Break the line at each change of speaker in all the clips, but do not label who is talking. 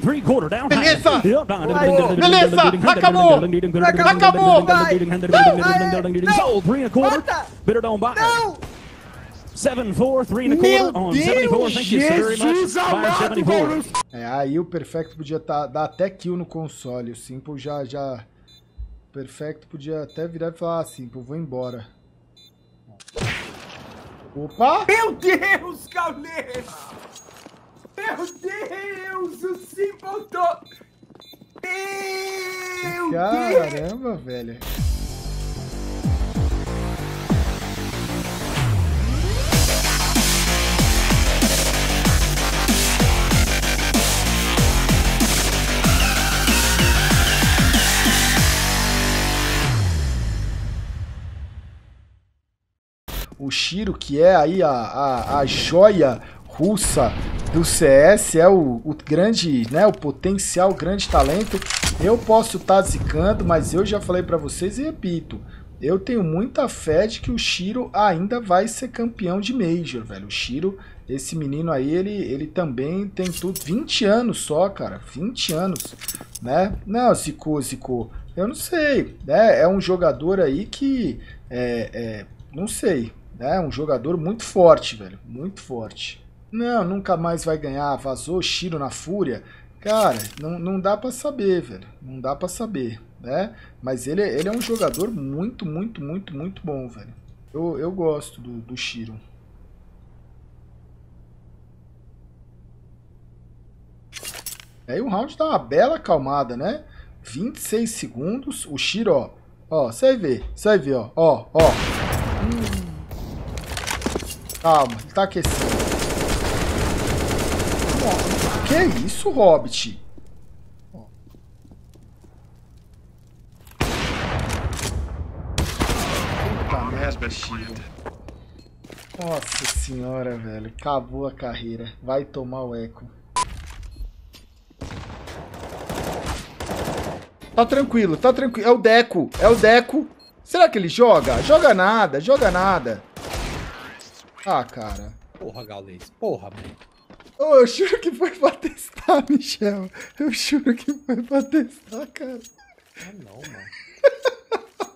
Three quarter down.
Beleza!
Beleza!
Acabou! Acabou!
Sold three and a quarter.
Mata!
Bitter don't buy.
Não!
Seven four, three and a quarter on 74. Thank you so very much.
Jesus
Buyer
amado,
74.
velho! É, aí o Perfecto podia tá, dar até kill no console. O Simple já, já... O Perfecto podia até virar e falar, ah, Simple, vou embora. Opa!
Meu Deus, Gaules! Meu Deus, o Simple to... Meu Deus!
Caramba, velho. O Shiro, que é aí a, a, a joia russa do CS, é o, o grande, né, o potencial grande talento. Eu posso estar zicando, mas eu já falei pra vocês e repito, eu tenho muita fé de que o Shiro ainda vai ser campeão de Major, velho. O Shiro, esse menino aí, ele, ele também tem tudo, 20 anos só, cara, 20 anos, né? Não, zicou, zicou. Eu não sei, né? É um jogador aí que, é, é, não sei, né? Um jogador muito forte, velho, muito forte. Não, nunca mais vai ganhar, vazou Shiro na fúria. Cara, não, não dá pra saber, velho. Não dá pra saber, né? Mas ele, ele é um jogador muito, muito, muito, muito bom, velho. Eu, eu gosto do, do Shiro. Aí o round dá uma bela acalmada, né? 26 segundos. O Shiro, ó. Ó, você vai ver. Você vai ver, ó. Ó, ó. Hum. Calma, ele tá aquecendo. Que isso, Hobbit? Puta merda, Shiro. Nossa senhora, velho. Acabou a carreira. Vai tomar o eco. Tá tranquilo, tá tranquilo. É o Deco, é o Deco. Será que ele joga? Joga nada, joga nada. Ah, cara.
Porra, Gaules. Porra, mano.
Oh, eu juro que foi pra testar, Michel. Eu juro que foi pra testar, cara.
Ah, não, mano.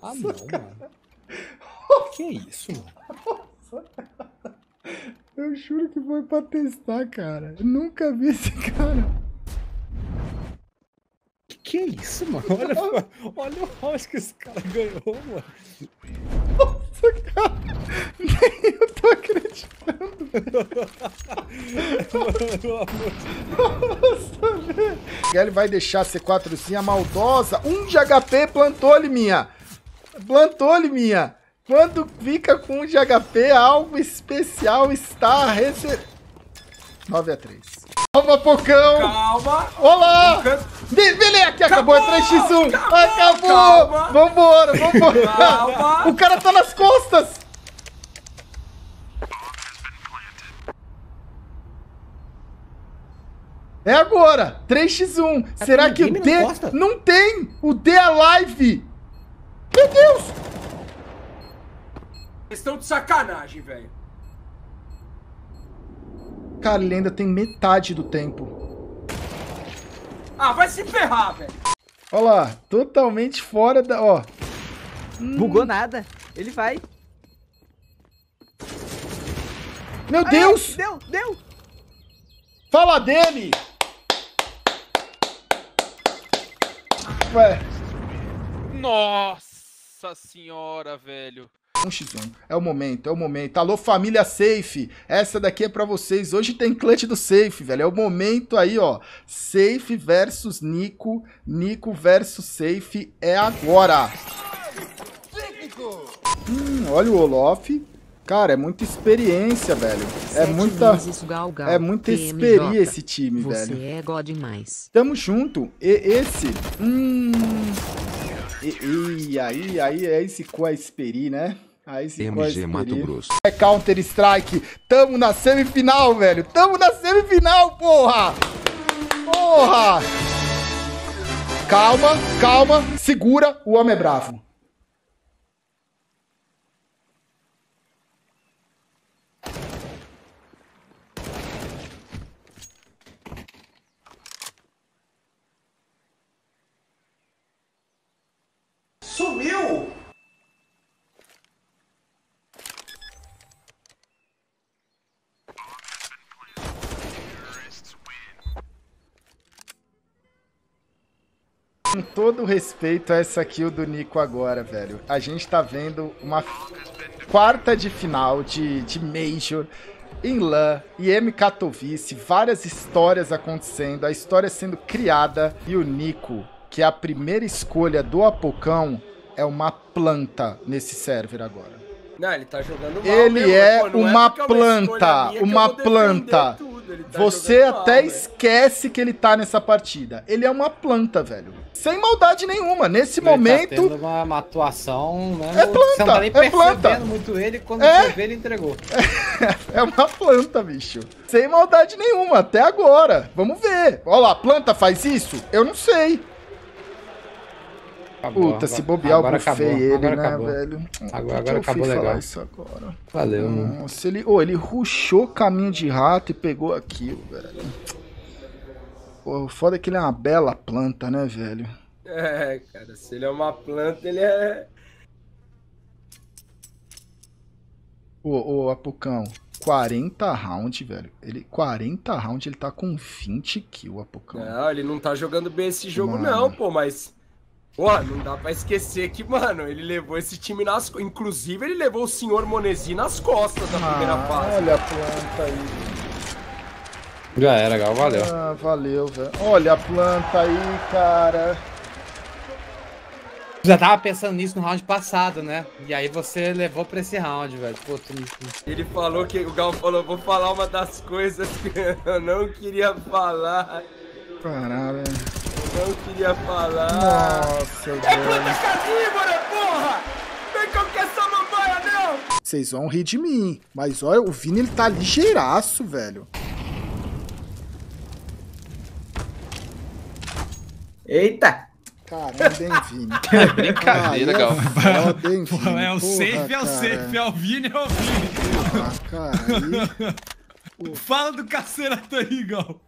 Ah, não, mano. Que isso, mano?
Eu juro que foi pra testar, cara. Eu nunca vi esse cara.
Que que é isso, mano? Olha, olha o round que esse cara ganhou, mano.
Nossa, cara. Nem eu tô acreditando. Nossa, velho. Ele vai deixar a C4zinha maldosa. Um de HP plantou-lhe, minha. Plantou-lhe, minha. Quando fica com um de HP, algo especial está recebendo. 9 a 3. Calma, Pocão.
Calma!
Olá! Beleza, aqui acabou, é 3x1.
Acabou,
Acabou.
calma.
Vambora, vambora.
Calma.
O cara tá nas costas. É agora, 3x1. Será que o D...
encosta?
Não tem! O D é live! Meu Deus!
Vocês estão de sacanagem, velho.
Cara, ele ainda tem metade do tempo.
Ah, vai se ferrar, velho.
Olha lá, totalmente fora da... Ó,
Bugou nada. Ele vai.
meu Deus!
Deu, deu.
Fala dele! Ué,
Nossa senhora, velho.
1x1. É o momento, é o momento. Alô, família Safe. Essa daqui é pra vocês. Hoje tem clutch do Safe, velho. É o momento aí, ó. Safe versus Nico. Nico versus Safe é agora. Hum, olha o Olof. Cara, é muita experiência, velho. É muita...
Gal Gal.
É muita
PMJ.
experiência esse time,
Você
velho.
é God demais.
Tamo junto. E esse. Hum. E, e aí, aí, aí zicou a Esperi, né? Aí
MG. Mato Grosso.
É Counter Strike. Tamo na semifinal, velho. Tamo na semifinal, porra! Porra! Calma, calma. Segura. O homem é bravo. Com todo respeito a essa kill do Nico agora, velho. A gente tá vendo uma quarta de final de, de Major em LAN e M Katowice, várias histórias acontecendo, a história sendo criada e o Nico, que é a primeira escolha do Apocão, é uma planta nesse server agora.
Não, ele tá jogando mal
Ele
mesmo,
é
pô,
uma
é uma escolha
planta,
minha
uma
defender
planta.
Tá
Você
jogando mal,
até
velho.
esquece que ele tá nessa partida. Ele é uma planta, velho. Sem maldade nenhuma. Nesse
Ele tá
momento,
tendo uma, uma atuação, né?
É planta,
Você não tá nem
é
percebendo
planta.
muito ele, quando
É.
você vê, ele entregou.
é uma planta, bicho. Sem maldade nenhuma, até agora. Vamos ver. Olha lá, planta faz isso? Eu não sei.
Acabou,
Puta, se
agora-
bobear, eu
agora
bufei
acabou,
ele,
agora
né,
acabou.
velho?
Agora- agora
eu
acabou legal.
isso agora?
Valeu, mano.
Nossa, ele, oh, ele ruxou caminho de rato e pegou aquilo, velho. Pô, o foda é que ele é uma bela planta, né, velho?
É, cara, se ele é uma planta, ele é.
Ô, ô, Apucão, 40 round, velho. Ele, 40 round, ele tá com 20 kills, Apucão.
Não, ele não tá jogando bem esse jogo,
Mano.
não, pô, mas. Pô, não dá pra esquecer que, mano, ele levou esse time nas. co- Inclusive, ele levou o senhor Monesi nas costas na primeira
Ah,
fase.
olha a planta aí.
Já era, Gal, valeu.
Ah, valeu, velho. Olha a planta aí, cara.
Já tava pensando nisso no round passado, né? E aí você levou pra esse round, velho. Pô, tu...
Ele falou que. O Gal falou: vou falar uma das coisas que eu não queria falar.
Caralho.
Eu não queria falar.
Nossa,
É
velho.
planta carnívora, porra! Vem qualquer samambaia, não!
Vocês vão rir de mim. Mas olha, o Vini ele tá ligeiraço, velho.
Eita!
Caramba, hein, Vini.
Brincadeira,
é
Gal.
Pô,
Vini.
é o safe, é o safe, é o Vini, é o Vini.
Ah, cara, aí...
Fala do cacerato aí, Gal.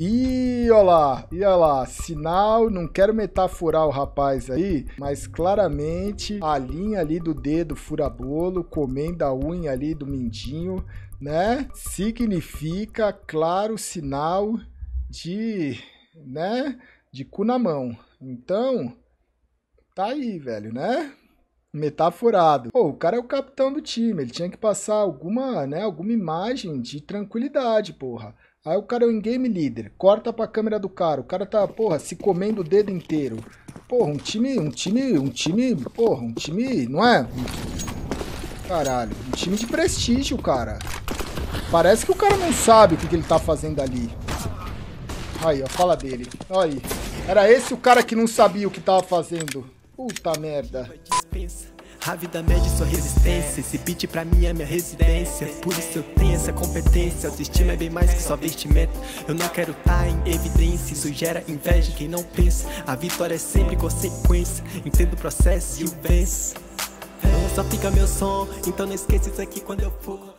Ih, olha lá, e olha lá, sinal, não quero metaforar o rapaz aí, mas claramente a linha ali do dedo fura-bolo, comendo a unha ali do mindinho, né? Significa claro sinal de, né? De cu na mão. Então, tá aí, velho, né? Metaforado. Pô, o cara é o capitão do time, ele tinha que passar alguma, né, alguma imagem de tranquilidade, porra. Aí o cara é o in-game leader, corta pra câmera do cara, o cara tá, porra, se comendo o dedo inteiro. Porra, um time, um time, um time, porra, um time, não é? Caralho, um time de prestígio, cara. Parece que o cara não sabe o que, que ele tá fazendo ali. Aí, ó, fala dele. Aí. Era esse o cara que não sabia o que tava fazendo. Puta merda.
A vida mede sua resistência. Esse beat pra mim é minha residência. Por isso eu tenho essa competência. Autoestima é bem mais que só vestimento. Eu não quero tá em evidência. Isso gera inveja em quem não pensa. A vitória é sempre consequência. Entendo o processo e o vence. Só fica meu som. Então não esqueça isso aqui quando eu for.